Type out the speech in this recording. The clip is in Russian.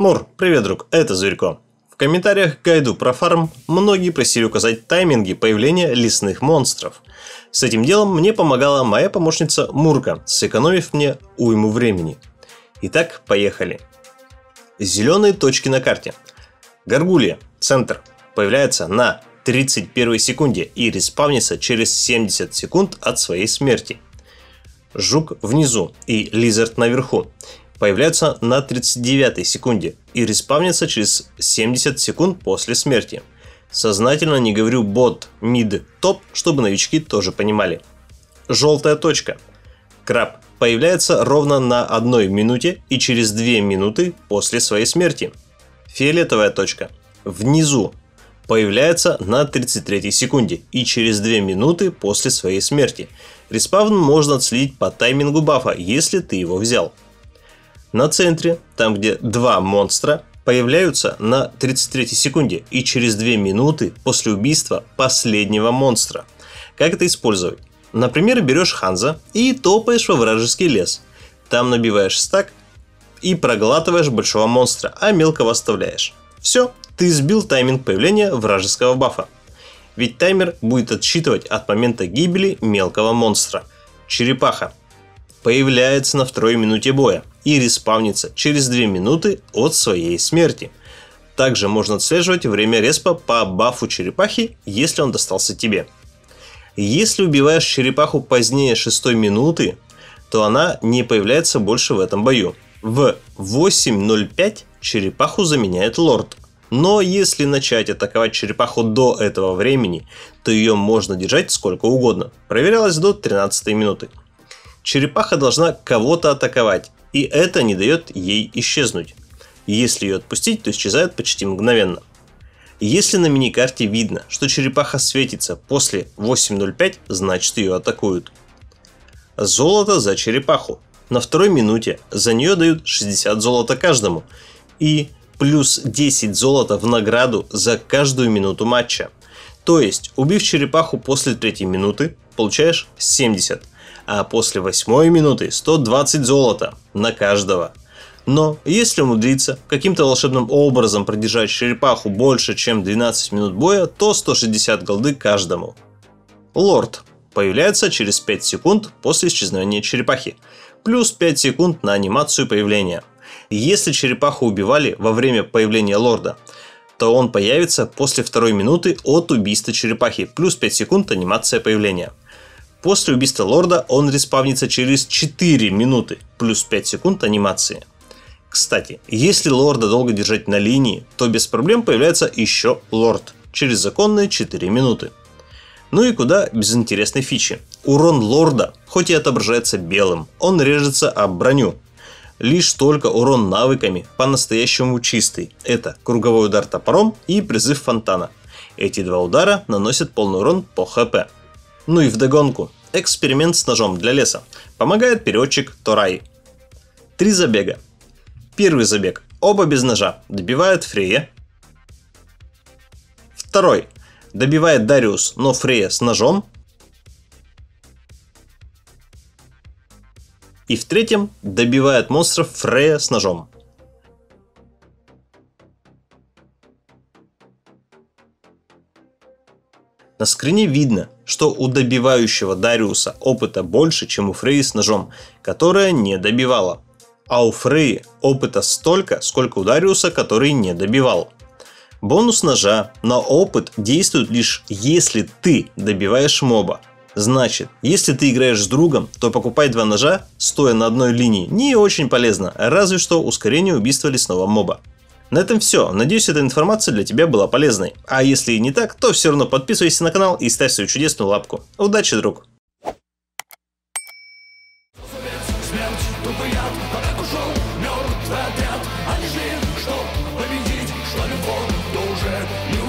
Мур, привет, друг, это Зверько. В комментариях к гайду про фарм многие просили указать тайминги появления лесных монстров. С этим делом мне помогала моя помощница Мурка, сэкономив мне уйму времени. Итак, поехали. Зеленые точки на карте. Гаргулья, центр, появляется на 31 секунде и респавнится через 70 секунд от своей смерти. Жук внизу и Лизард наверху появляются на 39 секунде и респавнятся через 70 секунд после смерти. Сознательно не говорю бот, мид, топ, чтобы новички тоже понимали. Желтая точка. Краб появляется ровно на одной минуте и через 2 минуты после своей смерти. Фиолетовая точка. Внизу появляется на 33 секунде и через 2 минуты после своей смерти. Респавн можно отследить по таймингу бафа, если ты его взял. На центре, там где два монстра, появляются на 33 секунде и через 2 минуты после убийства последнего монстра. Как это использовать? Например, берешь Ханза и топаешь во вражеский лес. Там набиваешь стак и проглатываешь большого монстра, а мелкого оставляешь. Все, ты сбил тайминг появления вражеского бафа. Ведь таймер будет отсчитывать от момента гибели мелкого монстра. Черепаха появляется на второй минуте боя и респавнится через 2 минуты от своей смерти. Также можно отслеживать время респа по бафу черепахи, если он достался тебе. Если убиваешь черепаху позднее 6 минуты, то она не появляется больше в этом бою. В 8.05 черепаху заменяет лорд. Но если начать атаковать черепаху до этого времени, то ее можно держать сколько угодно. Проверялось до 13 минуты. Черепаха должна кого-то атаковать, и это не дает ей исчезнуть. Если ее отпустить, то исчезает почти мгновенно. Если на миникарте видно, что черепаха светится после 8.05, значит ее атакуют. Золото за черепаху. На второй минуте за нее дают 60 золота каждому. И плюс 10 золота в награду за каждую минуту матча. То есть, убив черепаху после третьей минуты, получаешь 70 а после восьмой минуты 120 золота на каждого. Но если умудриться каким-то волшебным образом продержать черепаху больше, чем 12 минут боя, то 160 голды каждому. Лорд появляется через 5 секунд после исчезновения черепахи, плюс 5 секунд на анимацию появления. Если черепаху убивали во время появления лорда, то он появится после второй минуты от убийства черепахи, плюс 5 секунд анимация появления. После убийства лорда он респавнится через 4 минуты, плюс 5 секунд анимации. Кстати, если лорда долго держать на линии, то без проблем появляется еще лорд, через законные 4 минуты. Ну и куда без интересной фичи. Урон лорда, хоть и отображается белым, он режется об броню. Лишь только урон навыками по-настоящему чистый. Это круговой удар топором и призыв фонтана. Эти два удара наносят полный урон по хп. Ну и вдогонку. Эксперимент с ножом для леса. Помогает переводчик Торай. Три забега. Первый забег. Оба без ножа. Добивает Фрея. Второй. Добивает Дариус, но Фрея с ножом. И в третьем добивает монстров Фрея с ножом. На скрине видно, что у добивающего Дариуса опыта больше, чем у Фреи с ножом, которая не добивала. А у Фреи опыта столько, сколько у Дариуса, который не добивал. Бонус ножа на опыт действует лишь если ты добиваешь моба. Значит, если ты играешь с другом, то покупать два ножа, стоя на одной линии, не очень полезно, разве что ускорение убийства лесного моба. На этом все. Надеюсь, эта информация для тебя была полезной. А если и не так, то все равно подписывайся на канал и ставь свою чудесную лапку. Удачи, друг! Они шли, что победить, что любовь, то уже не